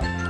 Bye.